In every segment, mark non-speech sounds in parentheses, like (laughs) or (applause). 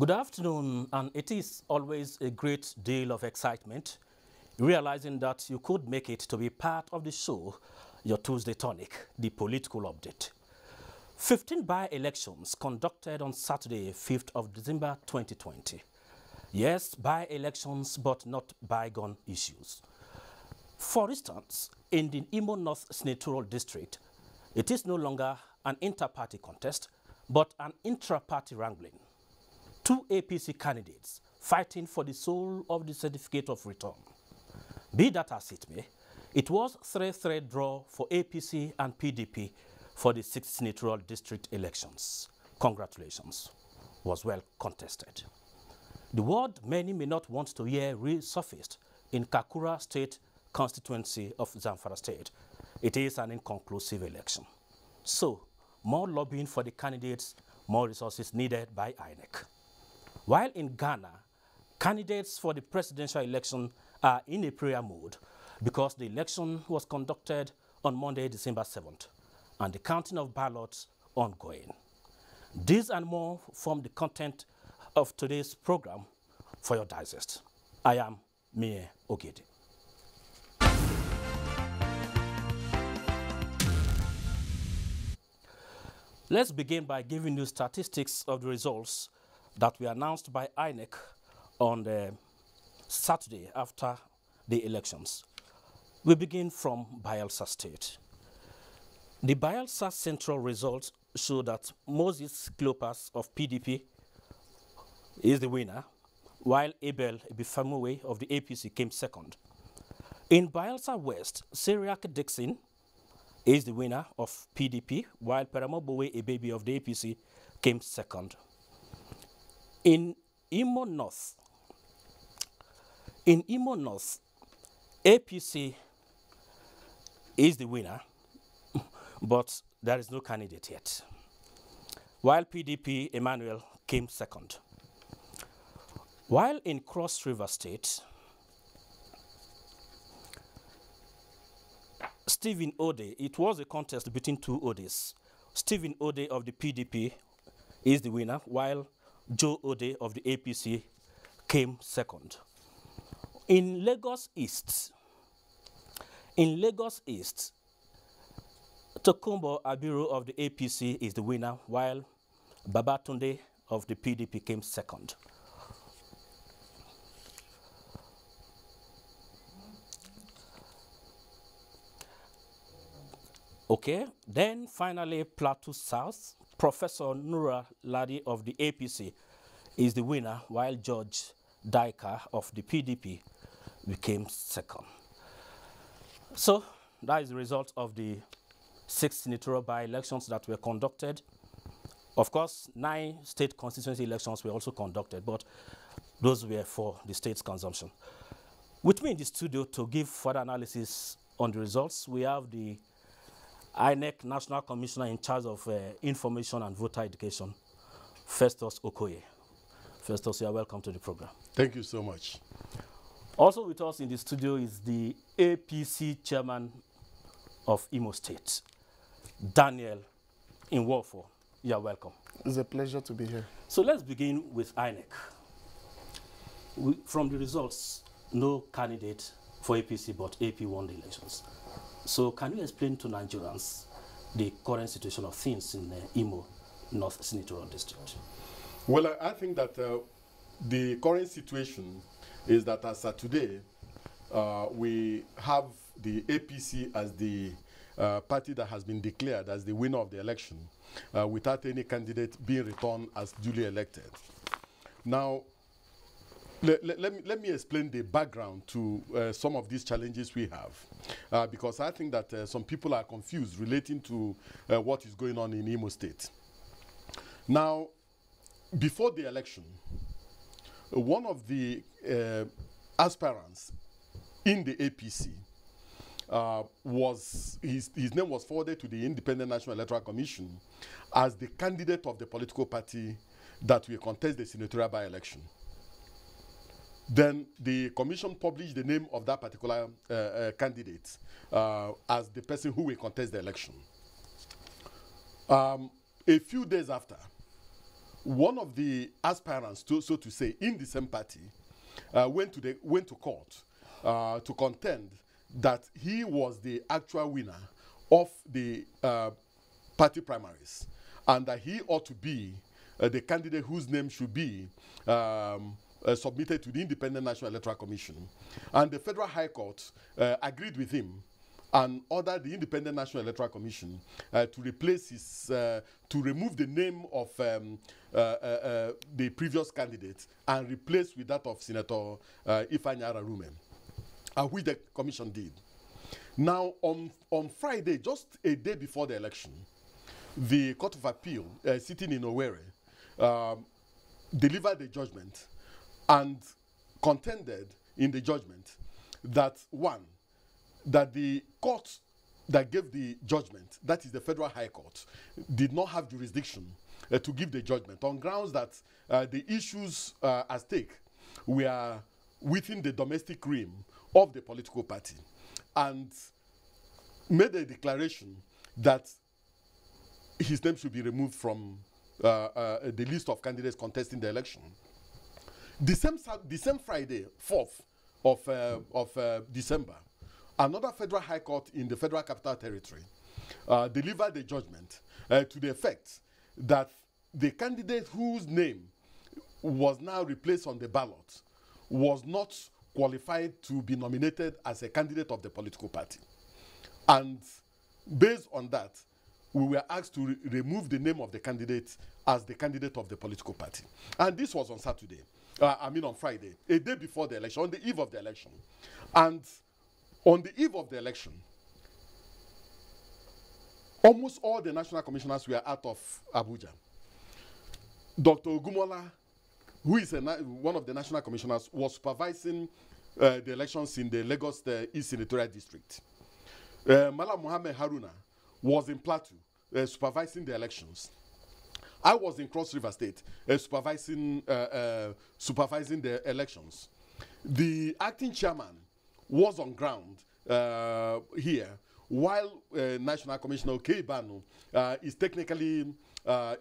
Good afternoon, and it is always a great deal of excitement realizing that you could make it to be part of the show, your Tuesday tonic, the political update. 15 by-elections conducted on Saturday, 5th of December 2020. Yes, by-elections, but not bygone issues. For instance, in the Imo North Senatorial District, it is no longer an inter-party contest, but an intra-party wrangling. Two APC candidates fighting for the soul of the certificate of return. Be that as it may, it was 3-3 draw for APC and PDP for the 6th senatorial district elections. Congratulations. Was well contested. The word many may not want to hear resurfaced in Bakura State constituency of Zamfara State. It is an inconclusive election. So, more lobbying for the candidates, more resources needed by INEC. While in Ghana, candidates for the presidential election are in a prayer mode because the election was conducted on Monday, December 7th, and the counting of ballots ongoing. These and more form the content of today's program for your digest. I am Mie Ogede. Let's begin by giving you statistics of the results that were announced by INEC on the Saturday after the elections. We begin from Bayelsa State. The Bayelsa Central results show that Moses Cleopas of PDP is the winner, while Abel Ebifemowei of the APC came second. In Bayelsa West, Seriake Dickson is the winner of PDP, while Peremobowei Ebebi of the APC came second. In Imo North, in Imo North, APC is the winner, (laughs) but there is no candidate yet. While PDP, Emmanuel came second. While in Cross River State, Stephen Ode, it was a contest between two Odes. Stephen Ode of the PDP is the winner, while Joe Ode of the APC came second. In Lagos East, in Lagos East, Tokunbo Abiru of the APC is the winner, while Babatunde of the PDP came second. Okay, then finally Plateau South, Professor Nora Ladi of the APC is the winner, while George Daika of the PDP became second. So that is the result of the six senatorial by-elections that were conducted. Of course, nine state constituency elections were also conducted, but those were for the state's consumption. With me in the studio to give further analysis on the results, we have the INEC National Commissioner in charge of uh, Information and Voter Education, Festus Okoye. Festus, you are welcome to the program. Thank you so much. Also with us in the studio is the APC chairman of Imo State, Daniel Nwafor. You are welcome. It's a pleasure to be here. So let's begin with INEC. We, from the results, no candidate for APC, but AP won the elections. So can you explain to Nigerians the current situation of things in uh, Imo North Senatorial District? Well, I, I think that uh, the current situation is that as of today, uh, we have the APC as the uh, party that has been declared as the winner of the election uh, without any candidate being returned as duly elected. Now, le le let, me, let me explain the background to uh, some of these challenges we have. Uh, because I think that uh, some people are confused relating to uh, what is going on in Imo State. Now, before the election, one of the uh, aspirants in the APC uh, was his, his name was forwarded to the Independent National Electoral Commission as the candidate of the political party that will contest the senatorial by-election. Then the commission published the name of that particular uh, uh, candidate uh, as the person who will contest the election. Um, a few days after, one of the aspirants, to, so to say, in the same party, uh, went to the went to court uh, to contend that he was the actual winner of the uh, party primaries, and that he ought to be the candidate whose name should be um, uh, submitted to the Independent National Electoral Commission. And the Federal High Court uh, agreed with him and ordered the Independent National Electoral Commission uh, to replace his, uh, to remove the name of um, uh, uh, the previous candidate and replace with that of Senator uh, uh, which the commission did. Now, on, on Friday, just a day before the election, the Court of Appeal, sitting in Owerri, um, delivered a judgment and contended in the judgment that one, that the court that gave the judgment, that is the Federal High Court, did not have jurisdiction uh, to give the judgment on grounds that uh, the issues uh, at stake were within the domestic realm of the political party and made a declaration that his name should be removed from uh, uh, the list of candidates contesting the election. The same, the same Friday, 4th of, uh, of uh, December, another federal high court in the Federal Capital Territory uh, delivered a judgment uh, to the effect that the candidate whose name was now replaced on the ballot was not qualified to be nominated as a candidate of the political party. And based on that, we were asked to re- remove the name of the candidate as the candidate of the political party. And this was on Saturday, uh, I mean on Friday, a day before the election, on the eve of the election. And on the eve of the election, almost all the national commissioners were out of Abuja. Dr. Ogunmola, who is one of the national commissioners, was supervising uh, the elections in the Lagos uh, East Senatorial District. Uh, Mohammed Haruna was in Plateau uh, supervising the elections. I was in Cross River State uh, supervising uh, uh, supervising the elections. The acting chairman was on ground uh, here, while uh, National Commissioner K. Banu uh, is technically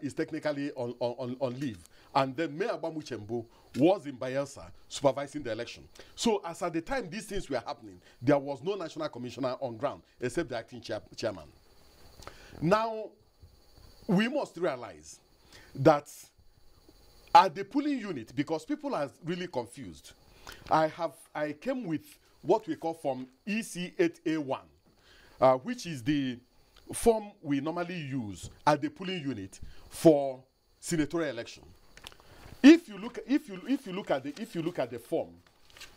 is technically on, on, on leave, and then May Agbamuche-Mbu was in Bayelsa supervising the election. So, as at the time these things were happening, there was no national commissioner on ground except the acting chair- chairman. Now, we must realize that at the polling unit, because people are really confused, I have I came with what we call form EC8A1, uh, which is the form we normally use at the polling unit for senatorial election. If you look if you if you look at the if you look at the form,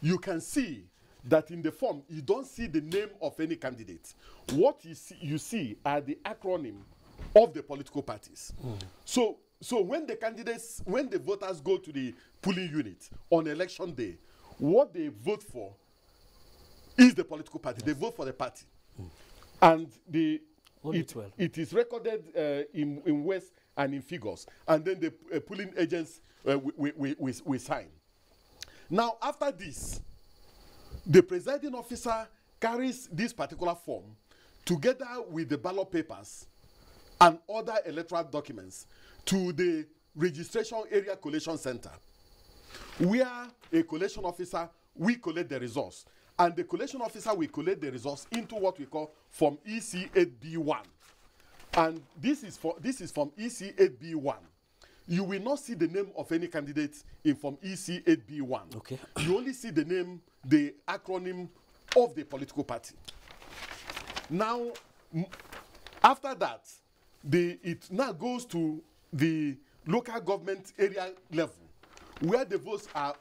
you can see that in the form you don't see the name of any candidate. What you see, you see are the acronym of the political parties. So so when the candidates when the voters go to the polling unit on election day, what they vote for is the political party. They vote for the party, and the it, 12. it is recorded uh, in in words and in figures, and then the uh, polling agents uh, we, we, we, we sign. Now after this, the presiding officer carries this particular form together with the ballot papers and other electoral documents to the registration area collation center where a collation officer will collect the results. And the collation officer will collect the results into what we call from ec8b1 and this is for this is from ec8b1 you will not see the name of any candidate in from ec8b1 Okay. you only see the name the acronym of the political party. Now after that the it now goes to the local government area level where the votes are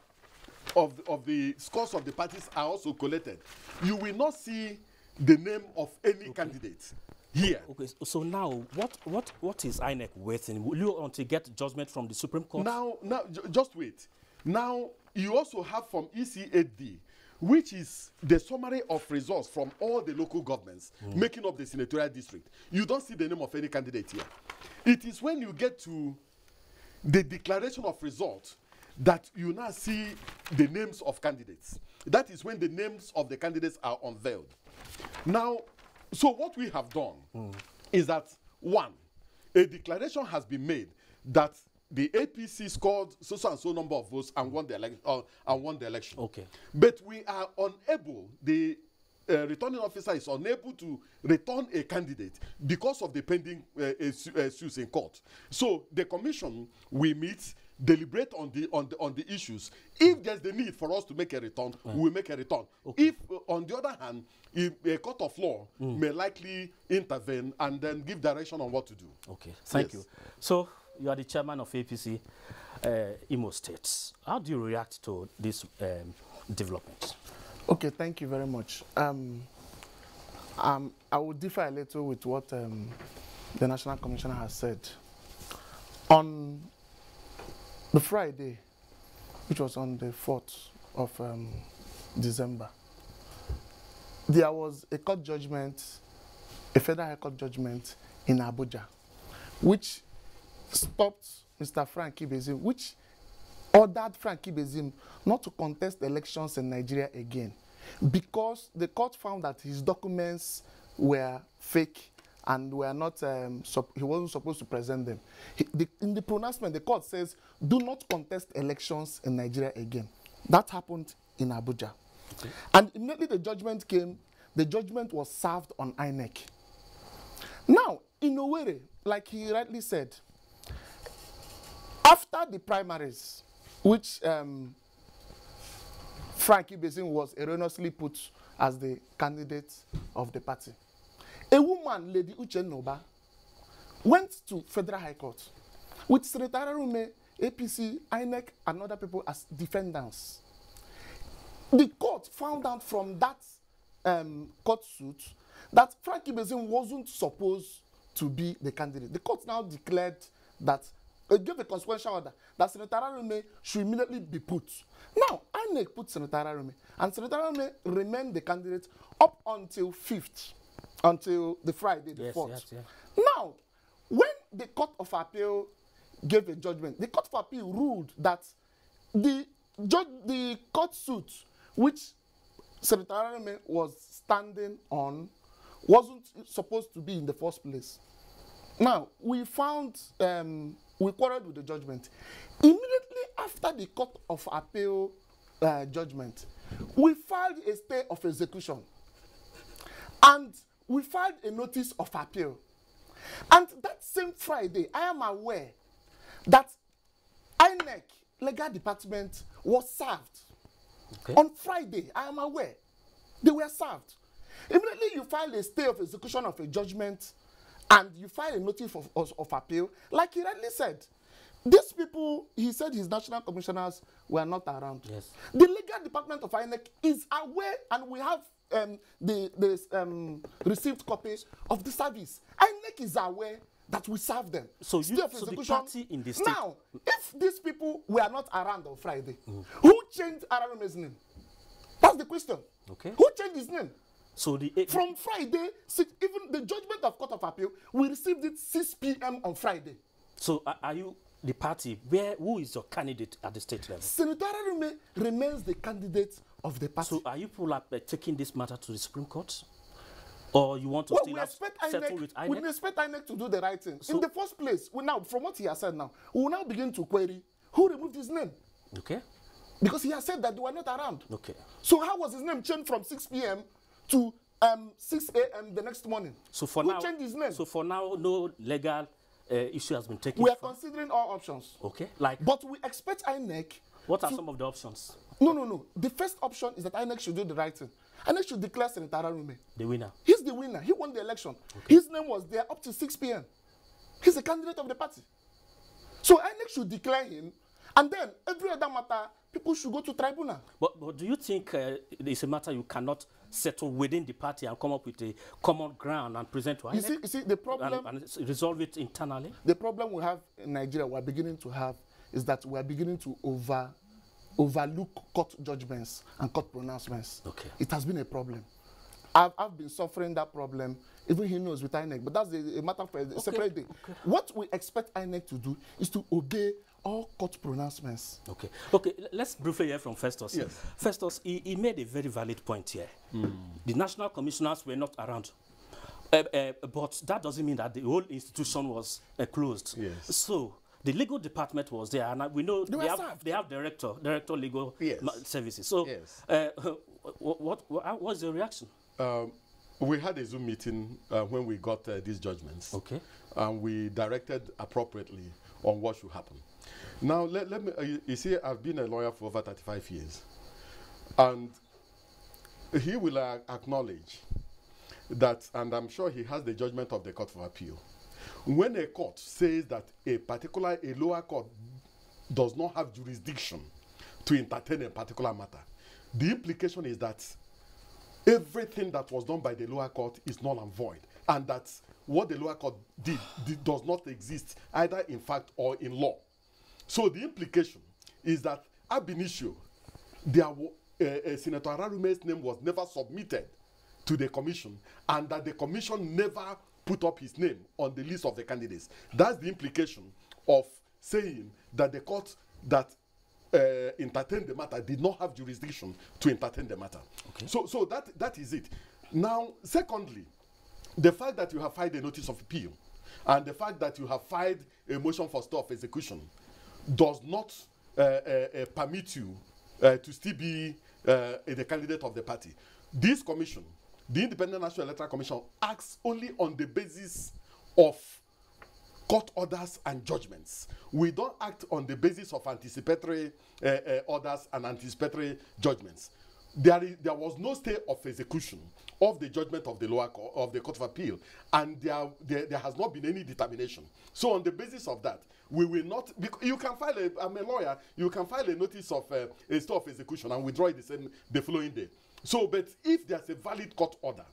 of the, of the scores of the parties are also collected you will not see the name of any candidate here Okay, so- now what what what is INEC waiting? Will you until get judgment from the Supreme Court? Now, now, ju- just wait. Now, you also have from EC8D, which is the summary of results from all the local governments mm. making up the senatorial district. You don't see the name of any candidate here. It is when you get to the declaration of results that you now see the names of candidates. That is when the names of the candidates are unveiled. Now, so what we have done mm. is that one, a declaration has been made that the APC scored so so and so number of votes and won the election uh, and won the election. Okay. But we are unable. The uh, returning officer is unable to return a candidate because of the pending uh, uh, su- uh, in court. So the commission will meet, deliberate on the on the on the issues. If there's the need for us to make a return, we will make a return. If uh, on the other hand, if a court of law may likely intervene and then give direction on what to do. Okay, thank Yes. you. So you are the chairman of APC uh, Imo States. How do you react to this um, development? Okay, thank you very much. Um, um, I will differ a little with what um, the National Commissioner has said. On the Friday, which was on the 4th of um, December, there was a court judgment, a federal court judgment in Abuja, which stopped Mr. Frank Ibezim, which ordered Frank Ibezim not to contest elections in Nigeria again because the court found that his documents were fake and were not um, he wasn't supposed to present them. He, the, in the pronouncement, the court says, "Do not contest elections in Nigeria again." That happened in Abuja, and immediately the judgment came. The judgment was served on INEC. Now, in Owerri, like he rightly said, after the primaries, which um, Frankie Basin was erroneously put as the candidate of the party, a woman, Lady Uche Noba, went to Federal High Court with Senator Arume, APC, INEC, and other people as defendants. The court found out from that um, court suit that Frankie Basin wasn't supposed to be the candidate. The court now declared that, gave a consequential order that Senator Arume should immediately be put. Now, INEC put Senator Arume, and Senator Arume remained the candidate up until 5th, until the Friday, the Yes, 4th. yes, yes. Now, when the Court of Appeal gave a judgment, the Court of Appeal ruled that the judge, the court suit which Senator Arame was standing on wasn't supposed to be in the first place. Now, we found, um, we quarreled with the judgment. Immediately after the Court of Appeal uh, judgment, we filed a stay of execution and we filed a notice of appeal. And that same Friday, I am aware that INEC legal department was served. Okay. On Friday, I am aware they were served. Immediately you file a stay of execution of a judgment and you file a notice of, of, of appeal, like he rightly said. These people, he said his national commissioners were not around. Yes. The legal department of INEC is aware, and we have um, the, the um, received copies of the service. INEC is aware that we serve them. So you- of so the party in the state- Now, if these people were not around on Friday, who changed Arame's name? That's the question. Okay. Who changed his name? So the eh, From Friday, six, even the judgment of Court of Appeal, we received it 6 p.m. on Friday. so are- are you the party? Where who is your candidate at the state level? Senator Ararume remains the candidate of the party. So are you people are uh, taking this matter to the Supreme Court, or you want to well, still we expect settle INEC, with we INEC? expect INEC to do the right thing. So- In the first place, we now, from what he has said now, we will now begin to query who removed his name. Okay. Because he has said that they were not around. Okay. So how was his name changed from 6 p.m. to um, 6 a.m. the next morning? So for Who now, changed his name? so for now, no legal uh, issue has been taken. we are considering all options. okay. Like But we expect INEC. what are to- some of the options? No, no, no. The first option is that INEC should do the right thing. INEC should declare Senator Ararume. The winner. He's the winner. He won the election. His name was there up to 6 p.m. He's a candidate of the party. So INEC should declare him, and then every other matter, people should go to tribunal. But, but do you think uh, it's a matter you cannot settle within the party and come up with a common ground and present to INEC You see, you see, the problem, and, and resolve it internally? the problem we have in Nigeria, we're beginning to have, is that we're beginning to over, overlook court judgments and court pronouncements. Okay. It has been a problem. I've, I've been suffering that problem. Even he knows with INEC, but that's a, a matter for a separate day. What we expect INEC to do is to obey all court pronouncements. Okay. Okay. Let's briefly hear from Festus. Yes. Festus, he, he made a very valid point here. The national commissioners were not around. Uh, uh, but that doesn't mean that the whole institution was uh, closed. Yes. So the legal department was there, and uh, we know They they, have they have director director legal Yes. services. So, Yes. uh, (laughs) what, what what was your reaction? Um, we had a Zoom meeting uh, when we got uh, these judgments. Okay. And we directed appropriately on what should happen. Now, let, let me, uh, you, see, I've been a lawyer for over 35 years. And he will uh, acknowledge that, and I'm sure he has the judgment of the Court of Appeal. When a court says that a particular, a lower court does not have jurisdiction to entertain a particular matter, the implication is that everything that was done by the lower court is null and void and that what the lower court did, did does not exist either in fact or in law so the implication is that ab initio there uh, uh, senator ararume's name was never submitted to the commission and that the commission never put up his name on the list of the candidates. That's the implication of saying that the court that uh, entertained the matter did not have jurisdiction to entertain the matter. Okay. so so that that is it. Now secondly the fact that you have filed a notice of appeal and the fact that you have filed a motion for stay of execution does not uh, uh, uh, permit you uh, to still be uh, the candidate of the party. This commission, the Independent National Electoral Commission, acts only on the basis of court orders and judgments. We don't act on the basis of anticipatory orders and anticipatory judgments. There, is, there was no stay of execution of the judgment of the lower court, of the court of appeal, and there, there, there has not been any determination. So, on the basis of that, we will not. You can file a. I'm a lawyer. You can file a notice of uh, a stay of execution and withdraw it the same the following day. So, but if there's a valid court order,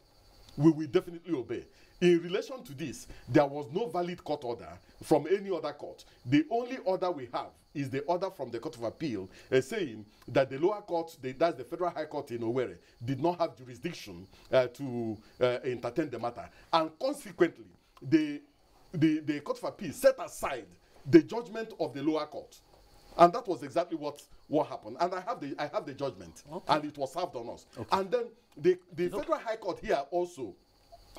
we will definitely obey. In relation to this, there was no valid court order from any other court. The only order we have is the order from the Court of Appeal uh, saying that the lower court, the, that's the Federal High Court in Owerri, did not have jurisdiction uh, to uh, entertain the matter. And consequently, the, the, the Court of Appeal set aside the judgment of the lower court. And that was exactly what, what happened. And I have the, I have the judgment. Okay. And it was served on us. And then the, the Federal High Court here also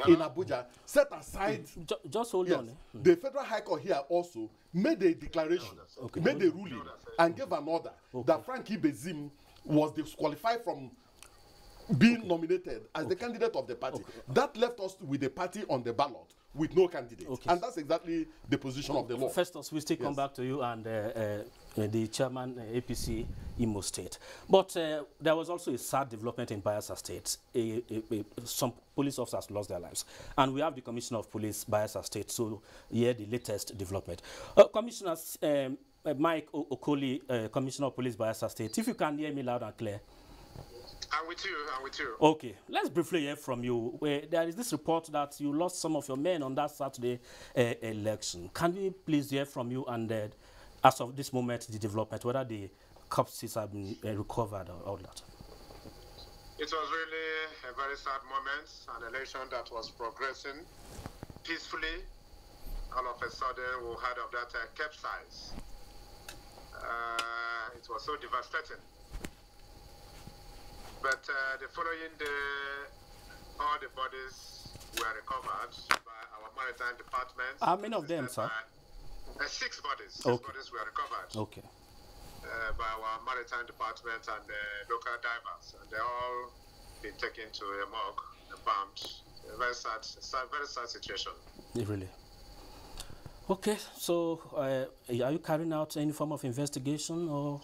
in Abuja set aside Ju- just hold yes, on. eh. the Federal High Court here also made a declaration, Okay. made a ruling, and gave an order that Frank Ibezim was disqualified from being nominated as the candidate of the party. That left us with the party on the ballot with no candidate. Okay. And that's exactly the position of the law. Festus, we still come Yes. back to you and uh, uh, the chairman, uh, APC Imo State. But uh, there was also a sad development in Bayelsa State. A, a, a, some police officers lost their lives. And we have the Commissioner of Police, Bayelsa State, so here the latest development. Uh, Commissioner um, uh, Mike O- Okoli, uh, Commissioner of Police, Bayelsa State, if you can hear me loud and clear. I'm with you. I'm with you. Okay, let's briefly hear from you. Where there is this report that you lost some of your men on that Saturday uh, election. Can we please hear from you and, uh, as of this moment, the development, whether the corpses have been uh, recovered or all that? It was really a very sad moment, an election that was progressing peacefully. All of a sudden, we heard of that uh, capsize. Uh, it was so devastating. But uh, the following day, all the bodies were recovered by our maritime department. How many of them, sir? Uh, six bodies. Six Okay. bodies were recovered Okay. uh, by our maritime department and the local divers, and they all been taken to a morgue, embalmed. A very sad, sad, very sad situation. Really? Okay, so uh, are you carrying out any form of investigation or?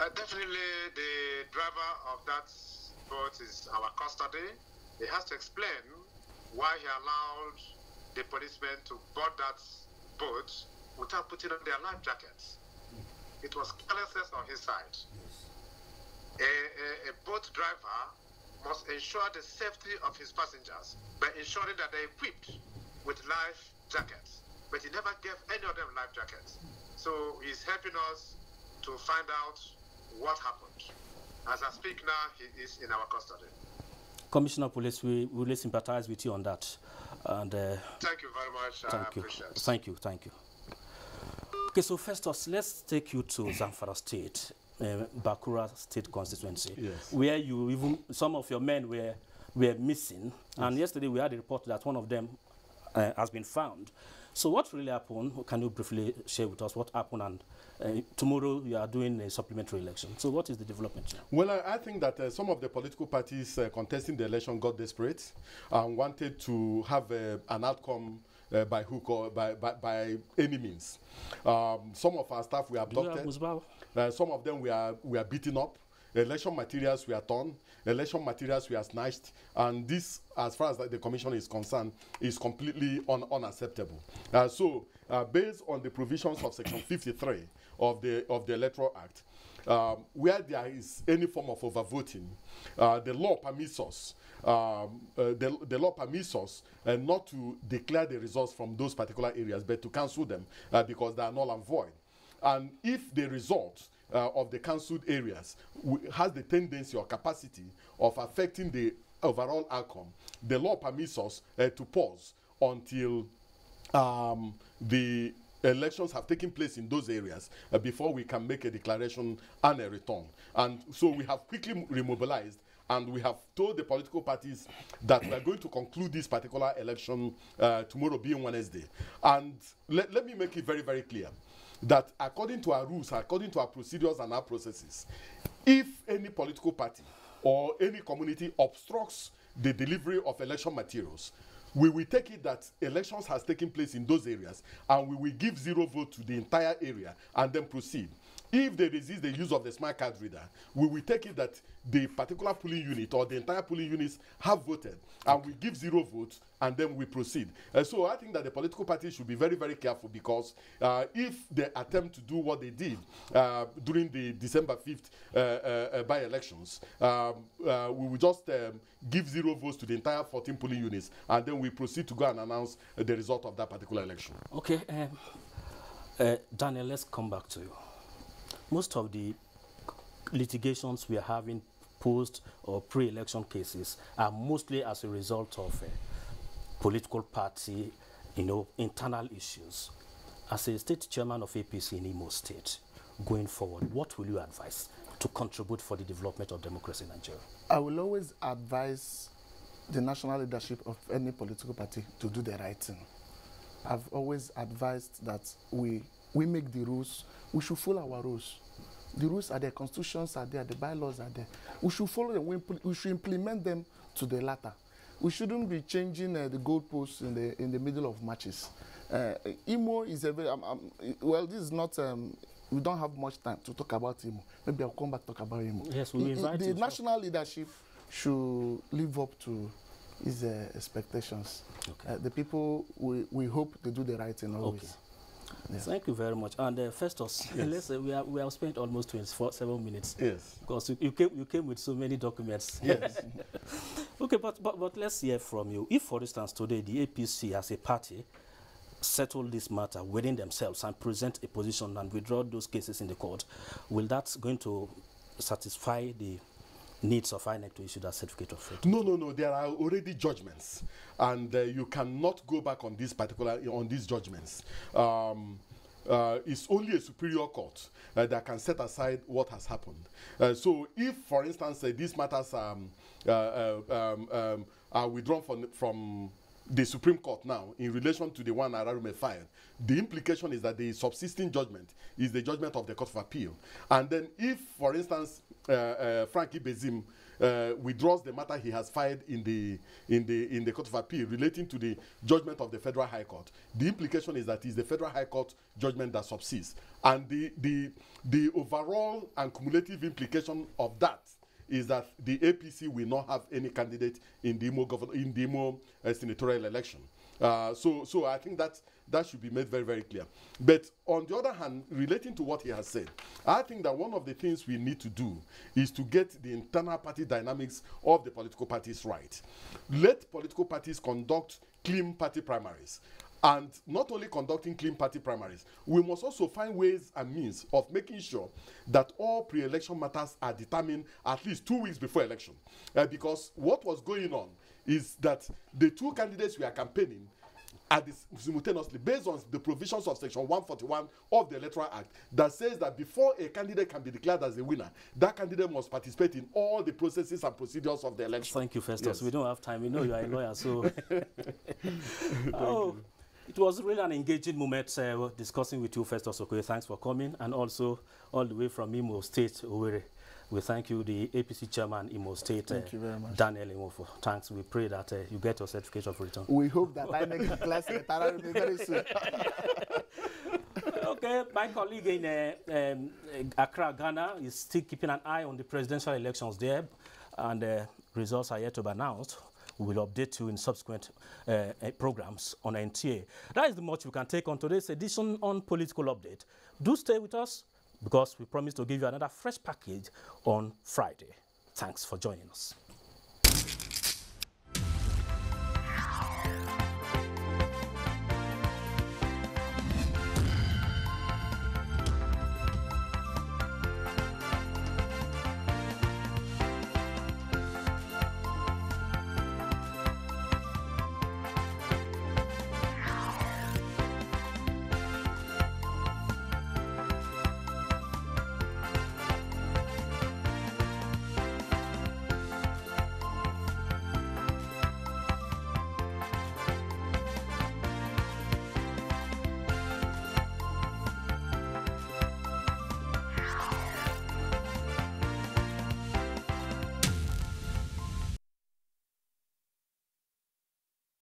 Uh, definitely, driver of that boat is our custody. He has to explain why he allowed the policemen to board that boat without putting on their life jackets. It was carelessness on his side. A, a, a boat driver must ensure the safety of his passengers by ensuring that they're equipped with life jackets. But he never gave any of them life jackets. So he's helping us to find out what happened. As I speak now, he is in our custody. Commissioner of Police, we we really sympathize with you on that. And uh, Thank you very much. I Thank you. appreciate it. Thank you. Thank you. Okay, so first off, let's take you to Zamfara State, uh, Bakura State constituency, Yes. where you even some of your men were were missing. And yesterday we had a report that one of them uh, has been found. So what really happened? Can you briefly share with us what happened? And uh, tomorrow you are doing a supplementary election. So what is the development? Well, I, I think that uh, some of the political parties uh, contesting the election got desperate and wanted to have uh, an outcome uh, by hook or by, by, by any means. Um, some of our staff were Do you have abducted. Uh, some of them were, were beaten up. Election materials were torn. Election materials were snatched. And this, as far as the commission is concerned, is completely un unacceptable. Uh, so, uh, based on the provisions of Section 53 of the, of the Electoral Act, um, where there is any form of overvoting, uh, the law permits us um, uh, the, the law permits us uh, not to declare the results from those particular areas, but to cancel them uh, because they are null and void. And if the results uh, of the cancelled areas has the tendency or capacity of affecting the overall outcome, the law permits us uh, to pause until um, the elections have taken place in those areas uh, before we can make a declaration and a return. And so we have quickly remobilized and we have told the political parties that we are going to conclude this particular election uh, tomorrow being Wednesday. And let, let me make it very, very clear that according to our rules, according to our procedures and our processes, if any political party or any community obstructs the delivery of election materials, we will take it that elections has taken place in those areas and we will give zero vote to the entire area and then proceed. If they resist the use of the smart card reader, we will take it that the particular polling unit or the entire polling units have voted and we give zero votes and then we proceed. Uh, so I think that the political parties should be very, very careful because uh, if they attempt to do what they did uh, during the December 5th uh, uh, uh, by elections, um, we will just um, give zero votes to the entire 14 polling units and then we proceed to go and announce the result of that particular election. Okay, um, Daniel, let's come back to you. Most of the litigations we are having post or pre-election cases are mostly as a result of uh, political party, you know, internal issues. As a state chairman of APC in Imo State, going forward, what will you advise to contribute for the development of democracy in Nigeria? I will always advise the national leadership of any political party to do the right thing. I've always advised that we we make the rules. We should follow our rules. The rules are there, constitutions are there, the bylaws are there. We should follow them. We, we should implement them to the latter. We shouldn't be changing uh, the goalposts in the in the middle of matches. Uh, Imo is a very um, um, well. This is not. Um, we don't have much time to talk about Imo. Maybe I'll come back talk about Imo. Yes, we invite the national leadership should live up to his uh, expectations. Okay. Uh, the people we, we hope they do the right thing always. Okay. Thank you very much. And uh, Festus, (laughs) Yes. let's say we have, we have spent almost 24, seven minutes Yes. because you, you, came, you came with so many documents. (laughs) Yes. (laughs) Okay, but, but, but let's hear from you. If, for instance, today the APC as a party settle this matter within themselves and present a position and withdraw those cases in the court, will that going to satisfy the needs of INEC to issue that certificate of faith? No, no, no. There are already judgments, and uh, you cannot go back on these particular on these judgments. Um, uh, it's only a superior court uh, that can set aside what has happened. Uh, so, if, for instance, uh, these matters um, uh, uh, um, um, are withdrawn from from the Supreme Court now in relation to the one Ararume filed, the implication is that the subsisting judgment is the judgment of the Court of Appeal. And then, if, for instance, uh, uh, Frank Ibezim uh, withdraws the matter he has filed in the in the in the Court of Appeal relating to the judgment of the Federal High Court, the implication is that it's the Federal High Court judgment that subsists, and the the the overall and cumulative implication of that is that the APC will not have any candidate in the Imo, in the Imo uh, senatorial election. Uh, so, so I think that that should be made very, very clear. But on the other hand, relating to what he has said, I think that one of the things we need to do is to get the internal party dynamics of the political parties right. Let political parties conduct clean party primaries. And not only conducting clean party primaries, we must also find ways and means of making sure that all pre election matters are determined at least two weeks before election. Uh, because what was going on is that the two candidates we are campaigning at this simultaneously based on the provisions of section 141 of the electoral act that says that before a candidate can be declared as a winner that candidate must participate in all the processes and procedures of the election Thank you, Festus. Yes. We don't have time. We know you are a lawyer, so. (laughs) oh, it was really an engaging moment uh, discussing with you, Festus Okoye. Thanks for coming. And also, all the way from Imo State, Owerri. We thank you, the APC chairman, Imo State, Thank you very much. Daniel Nwafor. Thanks. We pray that uh, you get your certificate of return. We hope that INEC declares Senator Ararume very soon. (laughs) okay, my colleague in uh, um, Accra, Ghana, is still keeping an eye on the presidential elections there, and uh, results are yet to be announced. We will update you in subsequent uh, uh, programs on NTA. That is the much we can take on today's edition on Political Update. Do stay with us because we promise to give you another fresh package on Friday. Thanks for joining us.